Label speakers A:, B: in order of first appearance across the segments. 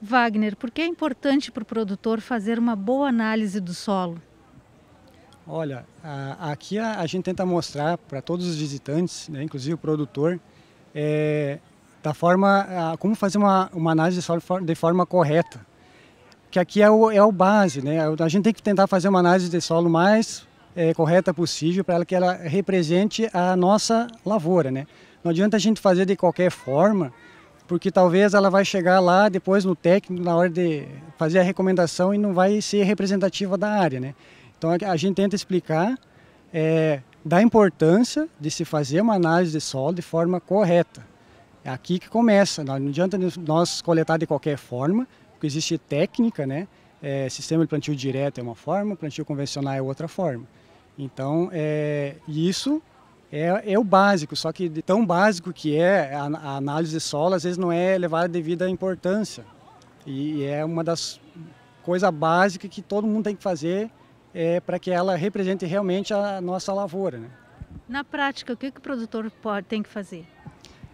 A: Wagner, por que é importante para o produtor fazer uma boa análise do solo?
B: Olha, aqui a, gente tenta mostrar para todos os visitantes, né, inclusive o produtor, é, da forma, como fazer uma, uma análise de solo de forma correta. Que aqui é o, é o base, né? A gente tem que tentar fazer uma análise de solo mais é, correta possível para que ela represente a nossa lavoura, né? Não adianta a gente fazer de qualquer forma, porque talvez ela vai chegar lá depois no técnico na hora de fazer a recomendação e não vai ser representativa da área, né? Então a gente tenta explicar é, da importância de se fazer uma análise de solo de forma correta. É aqui que começa, não adianta nós coletar de qualquer forma, porque existe técnica, né? É, sistema de plantio direto é uma forma, plantio convencional é outra forma. Então, é, isso é, é, o básico, só que de tão básico que é a, a análise de solo, às vezes não é levada devida importância. E, e é uma das coisas básicas que todo mundo tem que fazer é, para que ela represente realmente a nossa lavoura. Né?
A: Na prática, o que, que o produtor pode, tem que fazer?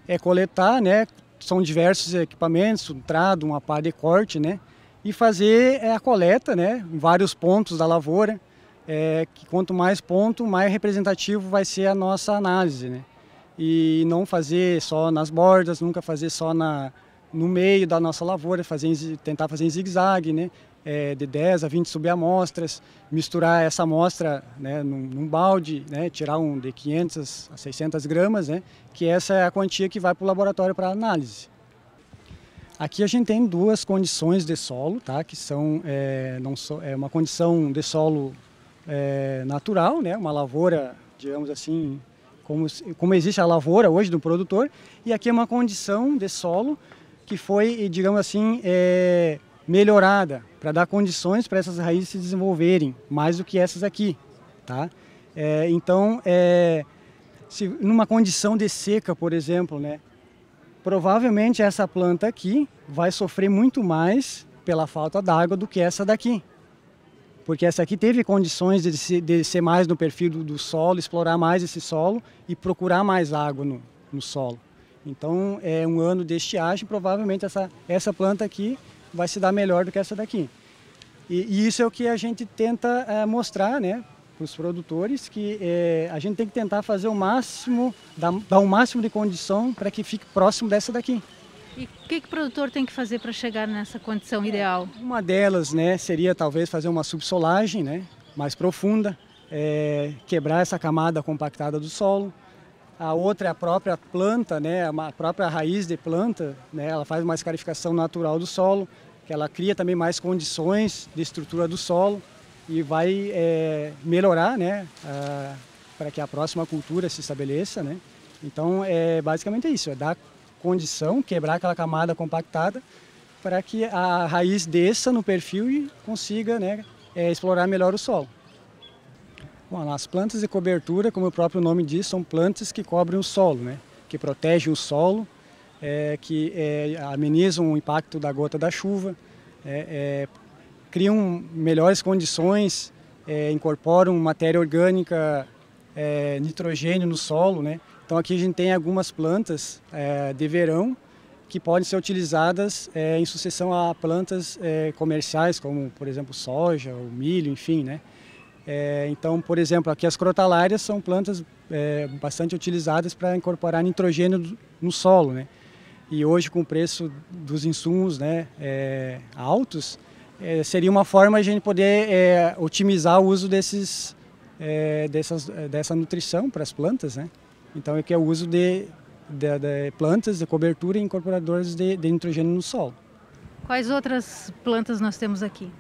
B: É coletar, né? São diversos equipamentos, um trado, uma pá de corte, né? E fazer é, a coleta, né? Em vários pontos da lavoura. É, que quanto mais ponto, mais representativo vai ser a nossa análise, né? E não fazer só nas bordas, nunca fazer só na, no meio da nossa lavoura, fazer, tentar fazer em zigue-zague, né? é, de 10 a 20 subamostras, misturar essa amostra né, num, num, balde, né, tirar um de 500 a 600 gramas, né, que essa é a quantia que vai para o laboratório para análise. Aqui a gente tem duas condições de solo, tá, que são é, não so, é uma condição de solo é, natural, né, uma lavoura, digamos assim, como, como existe a lavoura hoje do produtor, e aqui é uma condição de solo que foi, digamos assim, é, melhorada para dar condições para essas raízes se desenvolverem mais do que essas aqui, tá? É, então, é, se numa condição de seca, por exemplo, né, provavelmente essa planta aqui vai sofrer muito mais pela falta d'água do que essa daqui. Porque essa aqui teve condições de ser, mais no perfil do, do, solo, explorar mais esse solo e procurar mais água no, no solo. Então, é um ano de estiagem, provavelmente essa, essa planta aqui vai se dar melhor do que essa daqui. E, e isso é o que a gente tenta é, mostrar, né, para os produtores, que é, a gente tem que tentar fazer o máximo, dar, dar o máximo de condição para que fique próximo dessa daqui.
A: E o que, que o produtor tem que fazer para chegar nessa condição ideal?
B: Uma delas, né, seria talvez fazer uma subsolagem, né, mais profunda, é, quebrar essa camada compactada do solo. A outra é a própria planta, né, a própria raiz de planta, né, ela faz uma escarificação natural do solo que ela cria também mais condições de estrutura do solo e vai é, melhorar, né, para que a próxima cultura se estabeleça, né. Então, é basicamente isso, é dar condição, quebrar aquela camada compactada para que a raiz desça no perfil e consiga, né, é, explorar melhor o solo. Bom, as plantas de cobertura, como o próprio nome diz, são plantas que cobrem o solo, né, que protegem o solo é, que é, amenizam o impacto da gota da chuva, é, é criam melhores condições, é, incorporam matéria orgânica, nitrogênio no solo. Né? Então aqui a gente tem algumas plantas de verão que podem ser utilizadas em sucessão a plantas comerciais, como por exemplo soja, ou milho, enfim. Né? então, por exemplo, aqui as crotalárias são plantas bastante utilizadas para incorporar nitrogênio no solo. Né? e hoje com o preço dos insumos né, é, altos, é, seria uma forma de a gente poder é, otimizar o uso desses, é, dessas, dessa nutrição para as plantas. Né? Então, é que é o uso de, de, de plantas de cobertura e incorporadores de, de nitrogênio no solo.
A: Quais outras plantas nós temos aqui?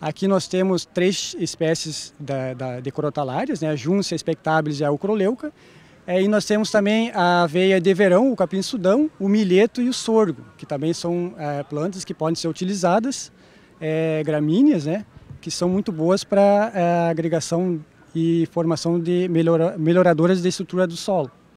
B: Aqui nós temos três espécies da, da, de crotalárias, né? a Juncia spectabilis e a Ucroleuca, é, e nós temos também a aveia de verão, o capim-sudão, o milheto e o sorgo, que também são é, plantas que podem ser utilizadas, é, gramíneas, né, que são muito boas para é, agregação e formação de melhora, melhoradoras da estrutura do solo.